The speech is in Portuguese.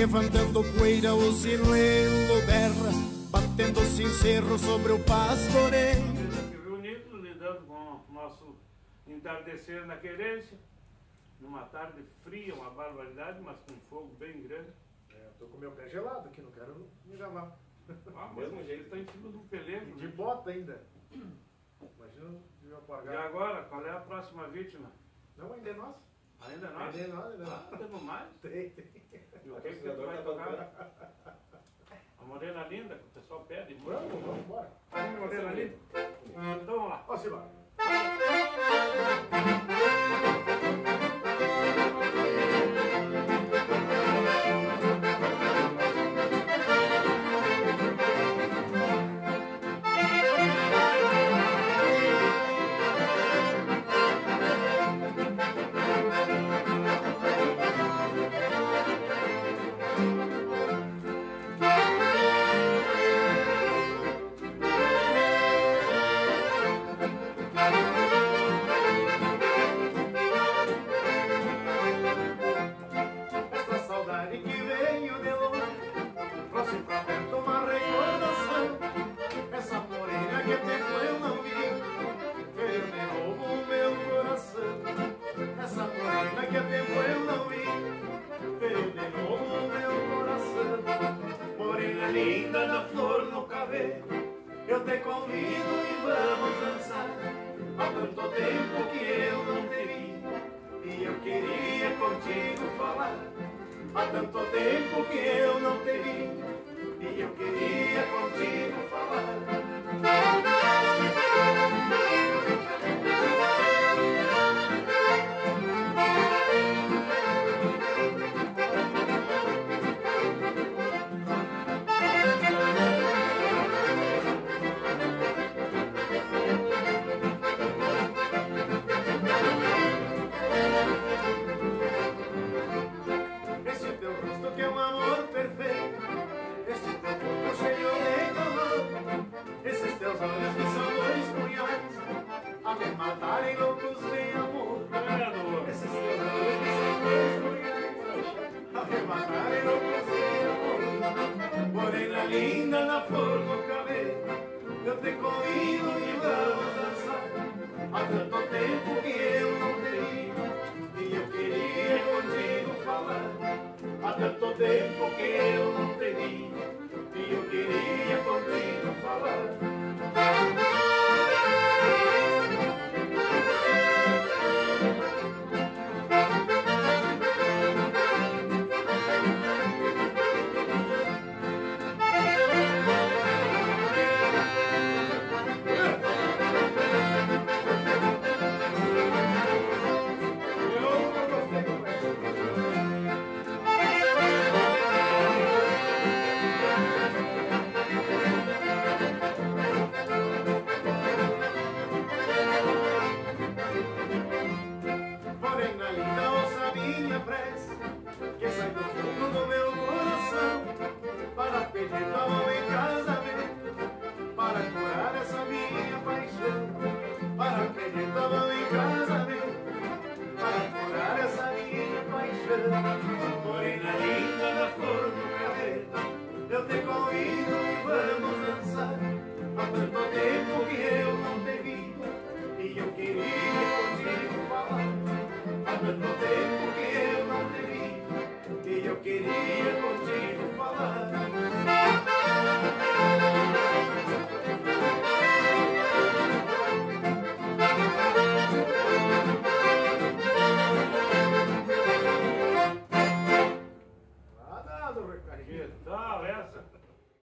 Levantando poeira o sinuelo berra Batendo sincero sobre o pastoreio Reunido, lidando com o nosso entardecer na querência Numa tarde fria, uma barbaridade, mas com fogo bem grande É, eu tô com meu pé gelado aqui, não quero me lavar. Ah, mesmo jeito está em cima de um pelego De né? bota ainda. Imagina de eu E apagar. agora, qual é a próxima vítima? Não, ainda é nosso. Ainda é nós? Ainda é nós, ainda é nós. Ah, temos mais? Tem, tem. E o que, que tu vai tocar? A Morena Linda, que o pessoal pede. Vamos, vamos, bora. Vamos, Morena Linda. Então vamos lá. Ó, Silva. Linda da flor no cabelo. Eu te convido e vamos dançar. Há tanto tempo que eu não te vi. E eu queria contigo falar. Há tanto linda na flor do cabelo Eu te convido river